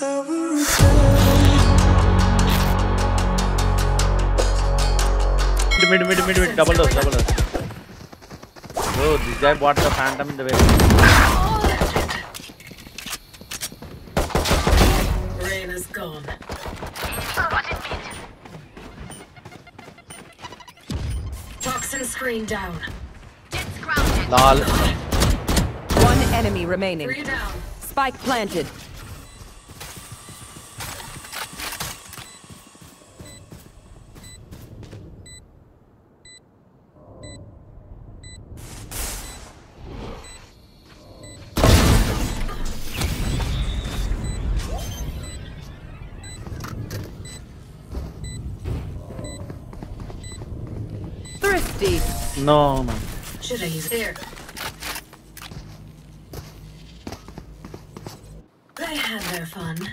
Mid, mid, mid, mid, mid. Double dose, double dose. Bro, this guy bought the phantom in the way. Rain is gone. Toxic screen down. Lol. One enemy remaining. Spike planted. Thrifty. No, man. Should I use here? They had their fun.